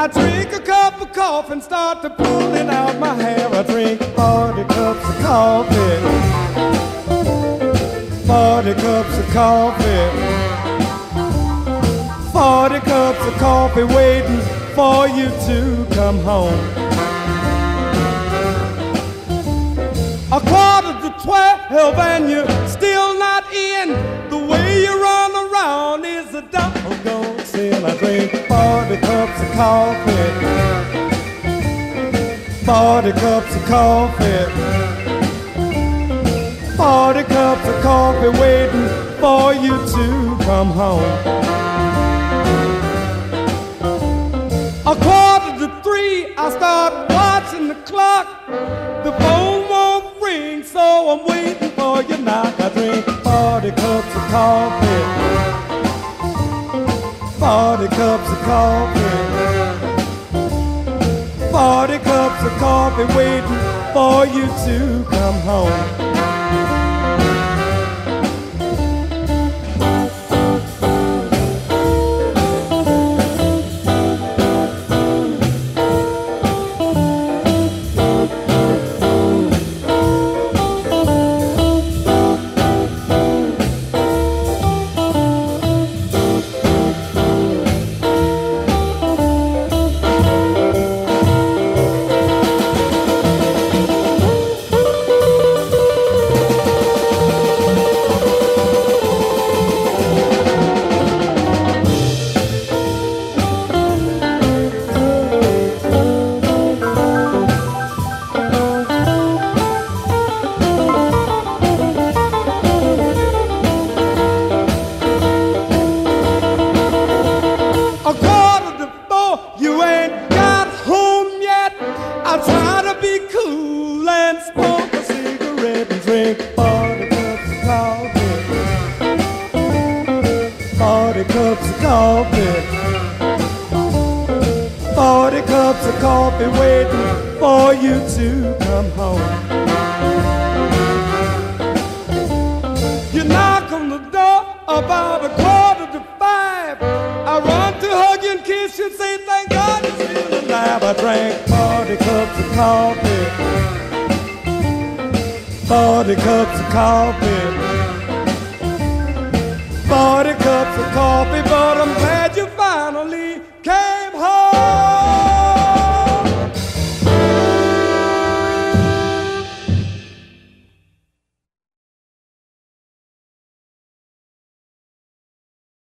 I drink a cup of coffee and start to pulling out my hair. I drink 40 cups of coffee. 40 cups of coffee. 40 cups of coffee waiting for you to come home. A quarter to twelve and you're coffee. 40 cups of coffee. 40 cups of coffee waiting for you to come home. A quarter to three, I start watching the clock. The phone won't ring, so I'm waiting for your knock. I drink 40 cups of coffee. 40 cups of coffee. 40 cups of coffee waiting for you to come home. About a quarter to five. I run to hug you and kiss you and say, Thank God I drank 40 cups of coffee. 40 cups of coffee. 40 cups of coffee,